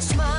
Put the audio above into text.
smile.